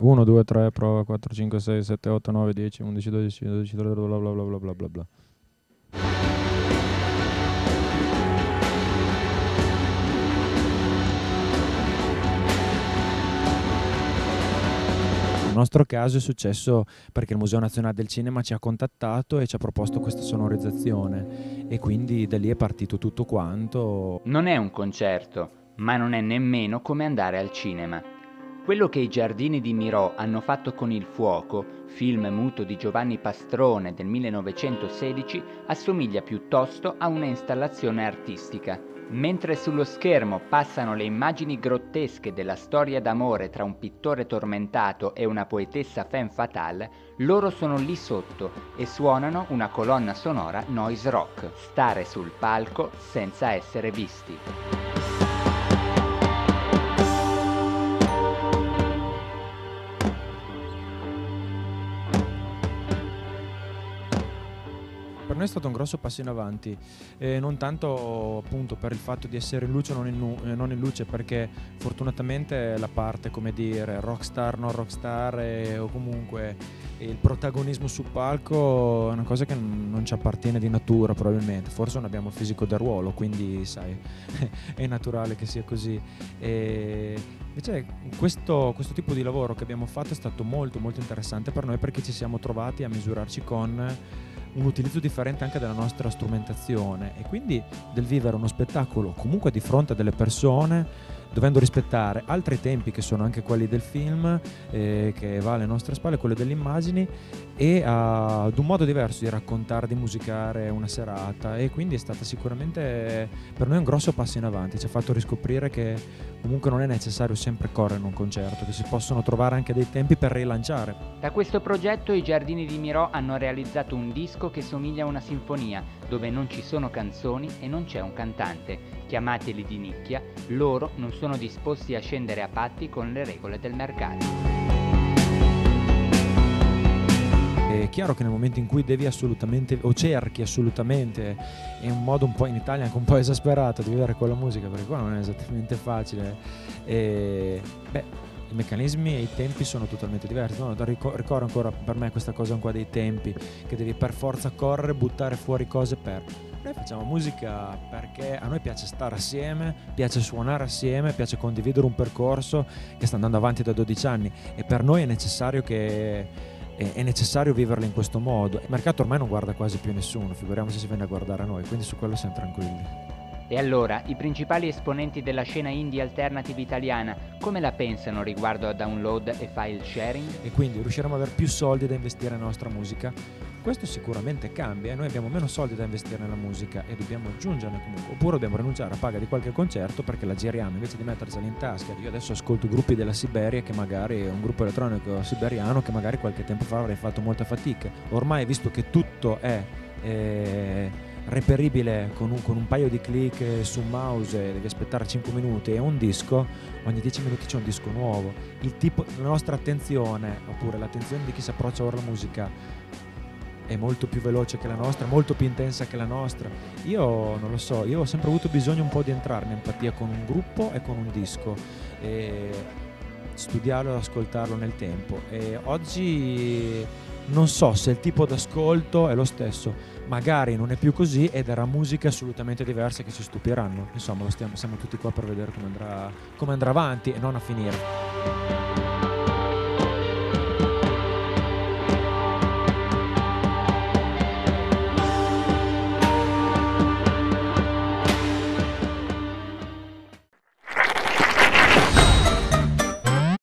1, 2, 3, prova 4, 5, 6, 7, 8, 9, 10, 11, 12, 12, bla bla bla bla bla bla bla. Nel nostro caso è successo perché il Museo Nazionale del Cinema ci ha contattato e ci ha proposto questa sonorizzazione e quindi da lì è partito tutto quanto. Non è un concerto, ma non è nemmeno come andare al cinema. Quello che i giardini di Mirò hanno fatto con il fuoco, film muto di Giovanni Pastrone del 1916, assomiglia piuttosto a una installazione artistica. Mentre sullo schermo passano le immagini grottesche della storia d'amore tra un pittore tormentato e una poetessa femme fatale, loro sono lì sotto e suonano una colonna sonora noise rock, stare sul palco senza essere visti. Per noi è stato un grosso passo in avanti, eh, non tanto appunto per il fatto di essere in luce o non in, nu- eh, non in luce, perché fortunatamente la parte, come dire, rockstar, non rockstar eh, o comunque il protagonismo sul palco è una cosa che non, ci appartiene di natura probabilmente, forse non abbiamo il fisico da ruolo, quindi sai, è naturale che sia così. E invece questo, questo tipo di lavoro che abbiamo fatto è stato molto molto interessante per noi perché ci siamo trovati a misurarci con un utilizzo differente anche della nostra strumentazione. E quindi del vivere uno spettacolo comunque di fronte a delle persone dovendo rispettare altri tempi che sono anche quelli del film eh, che va alle nostre spalle, quelli delle immagini e uh, ad un modo diverso di raccontare, di musicare una serata. E quindi è stata sicuramente per noi un grosso passo in avanti, ci ha fatto riscoprire che comunque non è necessario sempre correre in un concerto, che si possono trovare anche dei tempi per rilanciare. Da questo progetto i Giardini di Mirò hanno realizzato un disco che somiglia a una sinfonia, dove non ci sono canzoni e non c'è un cantante. Chiamateli di nicchia, loro non sono disposti a scendere a patti con le regole del mercato. È chiaro che nel momento in cui devi assolutamente, o cerchi assolutamente, in un modo un po' in Italia anche un po' esasperato, di vivere con la musica, perché qua non è esattamente facile, e, beh, i meccanismi e i tempi sono totalmente diversi. No, ricordo ancora per me questa cosa qua dei tempi, che devi per forza correre, buttare fuori cose per. Noi facciamo musica perché a noi piace stare assieme, piace suonare assieme, piace condividere un percorso che sta andando avanti da 12 anni e per noi è necessario che è necessario viverla in questo modo. Il mercato ormai non guarda quasi più nessuno, figuriamoci se viene a guardare a noi, quindi su quello siamo tranquilli. E allora, i principali esponenti della scena indie alternative italiana come la pensano riguardo a download e file sharing? E quindi riusciremo ad avere più soldi da investire nella nostra musica? Questo sicuramente cambia, noi abbiamo meno soldi da investire nella musica e dobbiamo aggiungerne comunque, oppure dobbiamo rinunciare a paga di qualche concerto perché la giriamo invece di mettercela in tasca. Io adesso ascolto gruppi della Siberia che magari è un gruppo elettronico siberiano che magari qualche tempo fa avrei fatto molta fatica. Ormai visto che tutto è... Eh, reperibile con un, con un, paio di clic su un mouse, devi aspettare 5 minuti e un disco, ogni 10 minuti c'è un disco nuovo. Tipo, la nostra attenzione, oppure l'attenzione di chi si approccia ora alla musica, è molto più veloce che la nostra, molto più intensa che la nostra. Io non lo so, io ho sempre avuto bisogno un po' di entrare in empatia con un gruppo e con un disco. E studiarlo e ascoltarlo nel tempo. E oggi non so se il tipo d'ascolto è lo stesso, magari non è più così ed era musica assolutamente diversa che ci stupiranno. Insomma, stiamo, siamo tutti qua per vedere come andrà, come andrà avanti e non a finire.